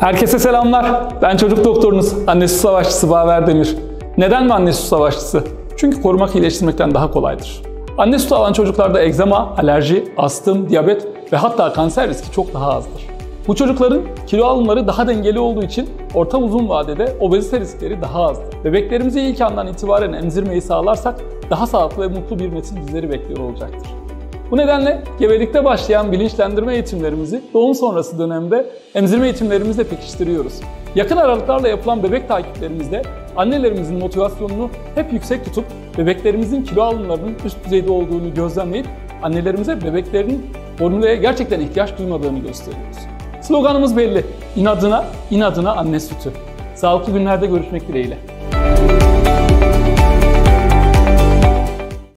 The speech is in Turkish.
Herkese selamlar. Ben çocuk doktorunuz, anne su savaşçısı Baver Demir. Neden mi anne su savaşçısı? Çünkü korumak iyileştirmekten daha kolaydır. Anne sütü alan çocuklarda egzama, alerji, astım, diyabet ve hatta kanser riski çok daha azdır. Bu çocukların kilo alımları daha dengeli olduğu için orta uzun vadede obezite riskleri daha azdır. Bebeklerimizi ilk andan itibaren emzirmeyi sağlarsak daha sağlıklı ve mutlu bir nesil bizleri bekliyor olacaktır. Bu nedenle gebelikte başlayan bilinçlendirme eğitimlerimizi doğum sonrası dönemde emzirme eğitimlerimizle pekiştiriyoruz. Yakın aralıklarla yapılan bebek takiplerimizde annelerimizin motivasyonunu hep yüksek tutup bebeklerimizin kilo alımlarının üst düzeyde olduğunu gözlemleyip annelerimize bebeklerin formüleye gerçekten ihtiyaç duymadığını gösteriyoruz. Sloganımız belli. İnadına, inadına anne sütü. Sağlıklı günlerde görüşmek dileğiyle.